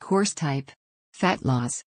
Course type Fat loss.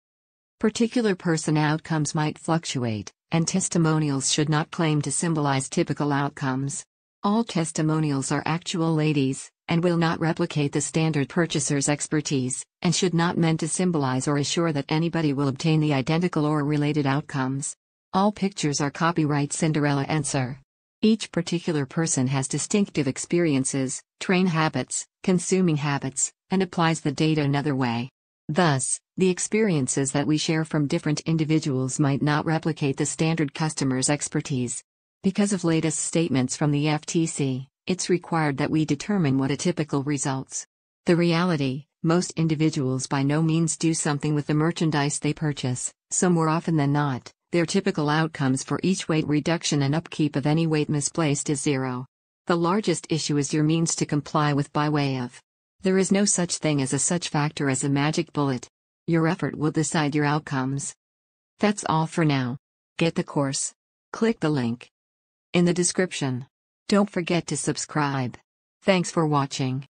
Particular person outcomes might fluctuate, and testimonials should not claim to symbolize typical outcomes. All testimonials are actual ladies, and will not replicate the standard purchaser's expertise, and should not meant to symbolize or assure that anybody will obtain the identical or related outcomes. All pictures are copyright Cinderella answer. Each particular person has distinctive experiences, train habits, consuming habits, and applies the data another way. Thus, the experiences that we share from different individuals might not replicate the standard customer's expertise. Because of latest statements from the FTC, it's required that we determine what a typical results. The reality, most individuals by no means do something with the merchandise they purchase, so more often than not, their typical outcomes for each weight reduction and upkeep of any weight misplaced is zero. The largest issue is your means to comply with by way of. There is no such thing as a such factor as a magic bullet. Your effort will decide your outcomes. That's all for now. Get the course. Click the link in the description. Don't forget to subscribe. Thanks for watching.